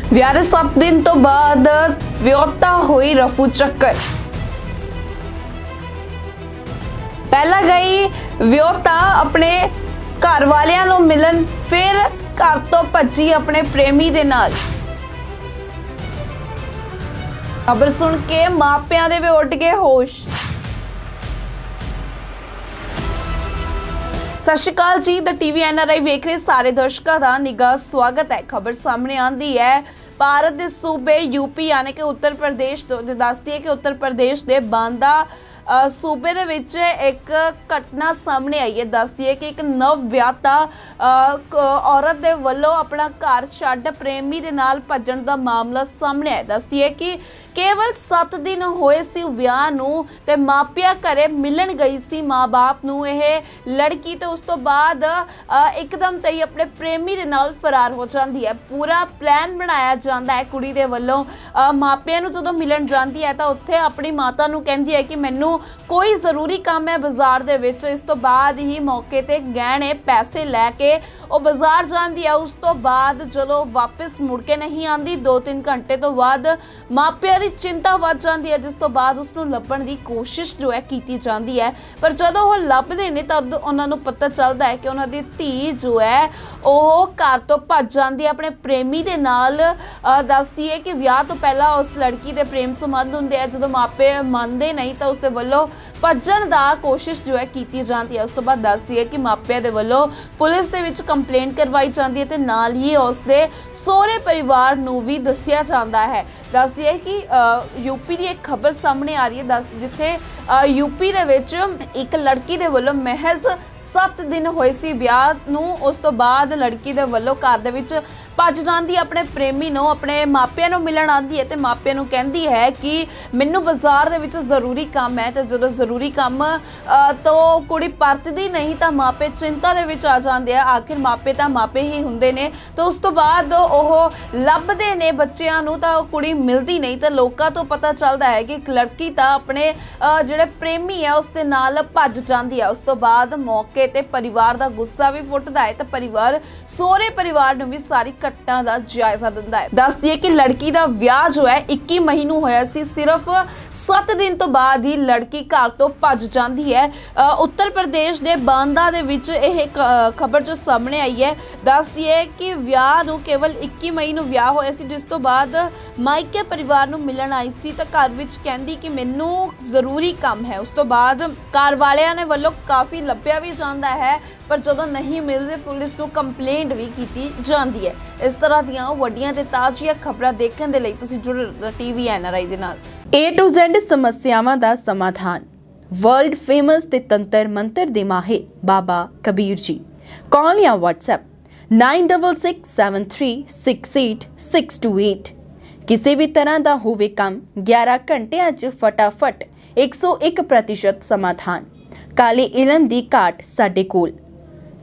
ਵਿਆਹ ਦੇ 7 ਦਿਨ ਤੋਂ ਬਾਅਦ ਵਿਆਹੁਤਾ ਹੋਈ ਰਫੂ ਚੱਕਰ। ਪਹਿਲਾਂ ਗਈ ਵਿਆਹੁਤਾ ਆਪਣੇ ਘਰ ਵਾਲਿਆਂ ਨੂੰ ਮਿਲਣ, ਫਿਰ ਘਰ ਤੋਂ ਭੱਜੀ ਆਪਣੇ ਪ੍ਰੇਮੀ ਦੇ ਨਾਲ। ਖਬਰ ਸੁਣ ਕੇ ਮਾਪਿਆਂ ਦੇ ਵੀ ਉੱਡ ਗਏ ਹੋਸ਼। ਸਤਿ ਸ਼੍ਰੀ ਅਕਾਲ ਜੀ ਦ ਟੀਵੀ ਐਨਆਰਆਈ ਵੇਖ ਰਹੇ ਸਾਰੇ ਦਰਸ਼ਕਾਂ ਦਾ ਨਿੱਘਾ ਸਵਾਗਤ ਹੈ। ਖਬਰ ਸਾਹਮਣੇ ਆਂਦੀ ਹੈ, ਭਾਰਤ ਦੇ ਸੂਬੇ ਯੂਪੀ ਯਾਨੀ ਕਿ ਉੱਤਰ ਪ੍ਰਦੇਸ਼ ਤੋਂ ਦੱਸਦੀ ਹੈ ਕਿ ਉੱਤਰ ਪ੍ਰਦੇਸ਼ ਦੇ ਬਾਂਦਾ ਸੂਬੇ ਦੇ ਵਿੱਚ ਇੱਕ ਘਟਨਾ ਸਾਹਮਣੇ ਆਈ ਹੈ। ਦੱਸਦੀ ਹੈ ਕਿ ਇੱਕ ਨਵ ਵਿਆਹਤਾ ਕ- ਔਰਤ ਦੇ ਵੱਲੋਂ ਆਪਣਾ ਘਰ ਛੱਡ ਪ੍ਰੇਮੀ ਦੇ ਨਾਲ ਭੱਜਣ ਦਾ ਮਾਮਲਾ ਸਾਹਮਣੇ ਆਇਆ। ਦੱਸਦੀ ਹੈ ਕਿ ਕੇਵਲ 7 ਦਿਨ ਹੋਏ ਸੀ ਵਿਆਹ ਨੂੰ ਤੇ ਮਾਪਿਆਂ ਘਰੇ ਮਿਲਣ ਗਈ ਸੀ। ਮਾਪੇ ਨੂੰ ਇਹ ਲੜਕੀ ਤੇ ਉਸ ਤੋਂ ਬਾਅਦ ਅ, ਇੱਕਦਮ ਤੇ ਹੀ ਆਪਣੇ ਪ੍ਰੇਮੀ ਦੇ ਨਾਲ ਫਰਾਰ ਹੋ ਜਾਂਦੀ ਹੈ। ਪੂਰਾ ਪਲਾਨ ਬਣਾਇਆ ਜਾਂਦਾ ਹੈ ਕੁੜੀ ਦੇ ਵੱਲੋਂ। ਮਾਪਿਆਂ ਨੂੰ ਜਦੋਂ ਮਿਲਣ ਜਾਂਦੀ ਹੈ ਤਾਂ ਉੱਥੇ ਆਪਣੀ ਮਾਤਾ ਨੂੰ ਕਹਿੰਦੀ ਹੈ ਕਿ ਮੈਨੂੰ ਕੋਈ ਜ਼ਰੂਰੀ ਕੰਮ ਹੈ ਬਾਜ਼ਾਰ ਦੇ ਵਿੱਚ। ਇਸ ਤੋਂ ਬਾਅਦ ਹੀ ਮੌਕੇ ਤੇ ਗਹਿਣੇ ਪੈਸੇ ਲੈ ਕੇ ਉਹ ਬਾਜ਼ਾਰ ਜਾਂਦੀ ਹੈ ਉਸ ਤੋਂ ਬਾਅਦ ਜਦੋਂ ਵਾਪਸ ਮੁੜ ਕੇ ਨਹੀਂ ਆਂਦੀ 2-3 ਘੰਟੇ ਤੋਂ ਬਾਅਦ ਮਾਪਿਆਂ ਦੀ ਚਿੰਤਾ ਵੱਧ ਜਾਂਦੀ ਹੈ, ਜਿਸ ਤੋਂ ਬਾਅਦ ਉਸ ਨੂੰ ਲੱਭਣ ਦੀ ਕੋਸ਼ਿਸ਼ ਜੋ ਹੈ ਕੀਤੀ ਜਾਂਦੀ ਹੈ। ਪਰ ਜਦੋਂ ਉਹ ਲੱਭਦੇ ਨੇ ਤਾਂ ਉਦੋਂ ਉਹਨਾਂ ਨੂੰ ਪਤਾ ਚੱਲਦਾ ਹੈ ਕਿ ਉਹਨਾਂ ਦੀ ਧੀ ਜੋ ਹੈ, ਉਹ ਘਰ ਤੋਂ ਭੱਜ ਜਾਂਦੀ ਹੈ। ਆਪਣੇ ਪ੍ਰੇਮੀ ਦੇ ਨਾਲ ਦੱਸਦੀ ਹੈ ਕਿ ਵਿਆਹ ਤੋਂ ਪਹਿਲਾਂ ਉਸ ਲੜਕੀ ਦੇ ਪ੍ਰੇਮ ਸੰਬੰਧ ਹੁੰਦੇ ਆ। ਜਦੋਂ ਮਾਪੇ ਮੰਨਦੇ ਨਹੀਂ ਤਾਂ ਉਸ ਦੇ ਵੱਲੋਂ ਭੱਜਣ ਦਾ ਕੋਸ਼ਿਸ਼ ਜੋ ਹੈ ਕੀਤੀ ਜਾਂਦੀ ਹੈ। ਉਸ ਤੋਂ ਬਾਅਦ ਦੱਸਦੀ ਹੈ ਕਿ ਮਾਪਿਆਂ ਦੇ ਵੱਲੋਂ ਪੁਲਿਸ ਦੇ ਵਿੱਚ ਕੰਪਲੇਂਟ ਕਰਵਾਈ ਜਾਂਦੀ ਹੈ ਤੇ ਨਾਲ ਹੀ ਉਸ ਦੇ ਸਹੁਰੇ ਪਰਿਵਾਰ ਨੂੰ ਵੀ ਦੱਸਿਆ ਜਾਂਦਾ ਹੈ। ਦੱਸਦੀ ਹੈ ਕਿ ਯੂਪੀ ਦੀ ਇੱਕ ਖਬਰ ਸਾਹਮਣੇ ਆ ਰਹੀ ਹੈ। ਦੱਸ ਜਿੱਥੇ ਅ, ਯੂਪੀ ਦੇ ਵਿੱਚ ਇੱਕ ਲੜਕੀ ਦੇ ਵੱਲੋਂ ਮਹਿਜ਼ 7 ਦਿਨ ਹੋਏ ਸੀ ਵਿਆਹ ਨੂੰ। ਉਸ ਤੋਂ ਬਾਅਦ ਲੜਕੀ ਦੇ ਵੱਲੋਂ ਘਰ ਦੇ ਵਿੱਚ ਭੱਜ ਜਾਂਦੀ ਹੈ ਆਪਣੇ ਪ੍ਰੇਮੀ ਨੂੰ ਆਪਣੇ ਮਾਪਿਆਂ ਨੂੰ ਮਿਲਣ ਆਉਂਦੀ ਹੈ ਤੇ ਮਾਪਿਆਂ ਨੂੰ ਕਹਿੰਦੀ ਹੈ ਕਿ ਮੈਨੂੰ ਬਾਜ਼ਾਰ ਦੇ ਵਿੱਚ ਜ਼ਰੂਰੀ ਕੰਮ ਹੈ ਤੇ ਜਦੋਂ ਜ਼ਰੂਰੀ ਕੰਮ ਤੋਂ ਕੁੜੀ ਪਰਤਦੀ ਨਹੀਂ ਤਾਂ ਮਾਪੇ ਚਿੰਤਾ ਦੇ ਵਿੱਚ ਆ ਜਾਂਦੇ ਆ। ਆਖਿਰ ਮਾਪੇ ਤਾਂ ਮਾਪੇ ਹੀ ਹੁੰਦੇ ਨੇ। ਤਾਂ ਉਸ ਤੋਂ ਬਾਅਦ ਉਹ ਲੱਭਦੇ ਨੇ ਬੱਚਿਆਂ ਨੂੰ ਤਾਂ ਉਹ ਕੁੜੀ ਮਿਲਦੀ ਨਹੀਂ। ਤਾਂ ਲੋਕਾਂ ਤੋਂ ਪਤਾ ਚੱਲਦਾ ਹੈ ਕਿ ਇੱਕ ਲੜਕੀ ਤਾਂ ਆਪਣੇ ਅ, ਜਿਹੜੇ ਪ੍ਰੇਮੀ ਹੈ ਉਸ ਦੇ ਨਾਲ ਭੱਜ ਜਾਂਦੀ ਹੈ ਉਸ ਤੋਂ ਬਾਅਦ ਮੌਕੇ ਤੇ ਪਰਿਵਾਰ ਦਾ ਗੁੱਸਾ ਵੀ ਫੁੱਟਦਾ ਹੈ। ਤਾਂ ਪਰਿਵਾਰ ਸਹੁਰੇ ਪਰਿਵਾਰ ਨੂੰ ਵੀ ਸਾਰੀ ਘਟਨਾ ਦਾ ਜਾਇਜ਼ਾ ਦਿੰਦਾ ਹੈ। ਦੱਸਦੀ ਹੈ ਕਿ ਲੜਕੀ ਦਾ ਵਿਆਹ ਜੋ ਹੈ 21 ਮਈ ਹੋਇਆ ਸੀ। ਸਿਰਫ 7 ਦਿਨ ਤੋਂ ਬਾਅਦ ਹੀ ਲੜ ਲੜਕੀ ਘਰ ਤੋਂ ਭੱਜ ਜਾਂਦੀ ਹੈ। ਉੱਤਰ ਪ੍ਰਦੇਸ਼ ਦੇ ਬਾਂਦਾ ਦੇ ਵਿੱਚ ਇਹ ਖਬਰ ਜੋ ਸਾਹਮਣੇ ਆਈ ਹੈ, ਦੱਸਦੀ ਹੈ ਕਿ ਵਿਆਹ ਨੂੰ ਕੇਵਲ 21 ਮਈ ਨੂੰ ਵਿਆਹ ਹੋਇਆ ਸੀ, ਜਿਸ ਤੋਂ ਬਾਅਦ ਮਾਇਕੇ ਪਰਿਵਾਰ ਨੂੰ ਮਿਲਣ ਆਈ ਸੀ ਤਾਂ ਘਰ ਵਿੱਚ ਕਹਿੰਦੀ ਕਿ ਮੈਨੂੰ ਜ਼ਰੂਰੀ ਕੰਮ ਹੈ। ਉਸ ਤੋਂ ਬਾਅਦ ਘਰ ਵਾਲਿਆਂ ਨੇ ਵੱਲੋਂ ਕਾਫੀ ਲੱਭਿਆ ਵੀ ਜਾਂਦਾ ਹੈ, ਪਰ ਜਦੋਂ ਨਹੀਂ ਮਿਲਦੇ ਪੁਲਿਸ ਨੂੰ ਕੰਪਲੇਂਟ ਵੀ ਕੀਤੀ ਜਾਂਦੀ ਹੈ। ਇਸ ਤਰ੍ਹਾਂ ਦੀਆਂ ਵੱਡੀਆਂ ਤੇ ਤਾਜ਼ੀਆਂ ਖਬਰਾਂ ਦੇਖਣ ਦੇ ਲਈ ਤੁਸੀਂ ਜੁੜੇ ਰਹੋ ਟੀਵੀ ਐਨਆਰਆਈ ਦੇ ਨਾਲ। A to Z ਸਮੱਸਿਆਵਾਂ ਦਾ ਸਮਾਧਾਨ। ਵਰਲਡ ਫੇਮਸ ਤੇ ਤੰਤਰ ਮੰਤਰ ਦੇ ਮਾਹਿਰ ਬਾਬਾ ਕਬੀਰ ਜੀ। ਕਾਲ ਜਾਂ WhatsApp 9673686628 ਕਿਸੇ ਵੀ ਤਰ੍ਹਾਂ ਦਾ ਹੋਵੇ ਕੰਮ 11 ਘੰਟਿਆਂ 'ਚ ਫਟਾਫਟ 101% ਸਮਾਧਾਨ। ਕਾਲੇ ਇਲਮ ਦੀ ਘਾਟ ਸਾਡੇ ਕੋਲ।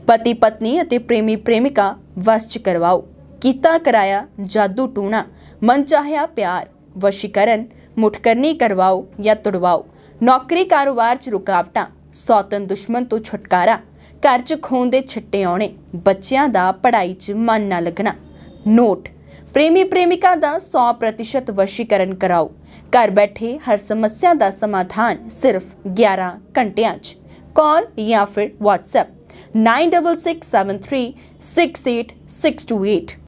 ਪਤੀ, ਪਤਨੀ ਅਤੇ ਪ੍ਰੇਮੀ, ਪ੍ਰੇਮਿਕਾ ਵਸ ਚ ਕਰਵਾਓ। ਕੀਤਾ ਕਰਾਇਆ ਜਾਦੂ ਟੂਣਾ। ਮਨ ਚਾਹਿਆ ਪਿਆਰ। ਵਸ਼ੀਕਰਨ। ਮੁਠਕਰਨੀ ਕਰਵਾਓ ਜਾਂ ਤੁੜਵਾਓ। ਨੌਕਰੀ ਕਾਰੋਬਾਰ ਚ ਰੁਕਾਵਟਾਂ, ਸੌਤਨ ਦੁਸ਼ਮਣ ਤੋਂ ਛੁਟਕਾਰਾ, ਘਰ ਚ ਖੂਨ ਦੇ ਛਿੱਟੇ ਆਉਣੇ, ਬੱਚਿਆਂ ਦਾ ਪੜ੍ਹਾਈ ਚ ਮਨ ਨਾ ਲੱਗਣਾ। ਨੋਟ, ਪ੍ਰੇਮੀ ਪ੍ਰੇਮਿਕਾ ਦਾ 100% ਵਸ਼ੀਕਰਨ ਕਰਾਓ। ਘਰ ਬੈਠੇ ਹਰ ਸਮੱਸਿਆ ਦਾ ਸਮਾਧਾਨ ਸਿਰਫ 11 ਘੰਟਿਆਂ 'ਚ। ਕਾਲ ਜਾਂ ਫਿਰ WhatsApp 9667368628